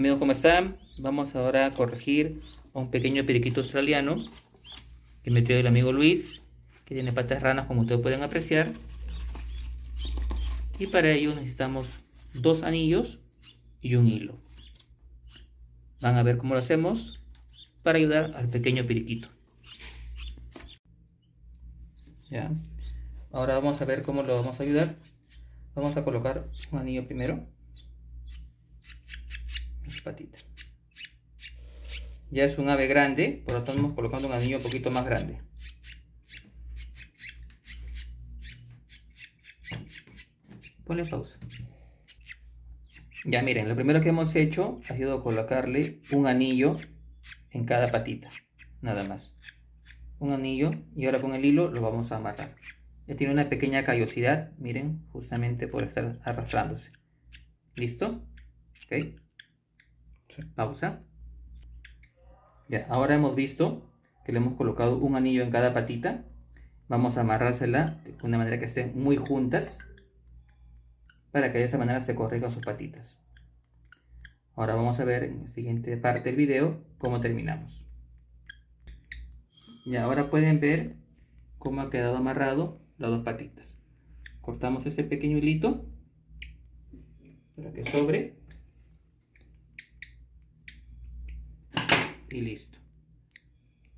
Amigos, ¿cómo están? Vamos ahora a corregir a un pequeño periquito australiano que me trae el amigo Luis, que tiene patas ranas como ustedes pueden apreciar. Y para ello necesitamos dos anillos y un hilo. Van a ver cómo lo hacemos para ayudar al pequeño periquito. Ya. Ahora vamos a ver cómo lo vamos a ayudar. Vamos a colocar un anillo primero patita. Ya es un ave grande, por lo tanto estamos colocando un anillo un poquito más grande. Ponle pausa. Ya miren, lo primero que hemos hecho ha sido colocarle un anillo en cada patita, nada más. Un anillo y ahora con el hilo lo vamos a amarrar. Ya tiene una pequeña callosidad, miren, justamente por estar arrastrándose. ¿Listo? ¿Ok? Pausa. Ya, ahora hemos visto que le hemos colocado un anillo en cada patita. Vamos a amarrársela de una manera que estén muy juntas para que de esa manera se corrijan sus patitas. Ahora vamos a ver en la siguiente parte del video cómo terminamos. Y ahora pueden ver cómo ha quedado amarrado las dos patitas. Cortamos ese pequeño hilito para que sobre y listo.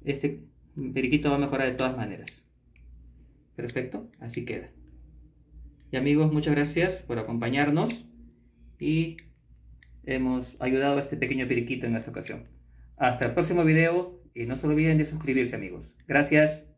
Este periquito va a mejorar de todas maneras. Perfecto, así queda. Y amigos, muchas gracias por acompañarnos y hemos ayudado a este pequeño periquito en esta ocasión. Hasta el próximo video y no se olviden de suscribirse amigos. Gracias.